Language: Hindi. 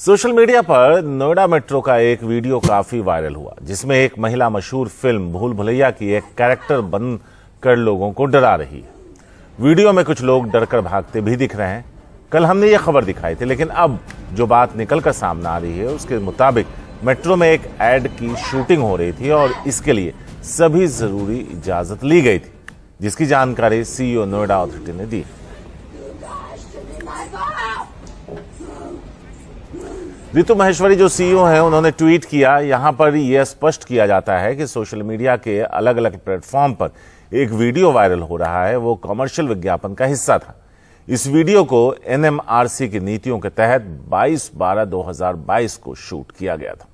सोशल मीडिया पर नोएडा मेट्रो का एक वीडियो काफ़ी वायरल हुआ, जिसमें एक महिला मशहूर फ़िल्म भूल भुलैया की एक कैरेक्टर बनकर लोगों को डरा रही है। वीडियो में कुछ लोग डरकर भागते भी दिख रहे हैं। कल हमने ये खबर दिखाई थी, लेकिन अब जो बात निकलकर सामने आ रही है, उसके मुताबिक मेट्रो में एक एड की शूटिंग हो रही थी और इसके लिए सभी ज़रूरी इजाज़त ली गई थी, जिसकी जानकारी सीईओ नोएडा अथॉरिटी ने दी। रितु महेश्वरी जो सीईओ हैं, उन्होंने ट्वीट किया, यहाँ पर यह स्पष्ट किया जाता है कि सोशल मीडिया के अलग अलग प्लेटफॉर्म पर एक वीडियो वायरल हो रहा है, वो कमर्शियल विज्ञापन का हिस्सा था। इस वीडियो को एनएमआरसी की नीतियों के तहत 22 बारह 2022 को शूट किया गया था।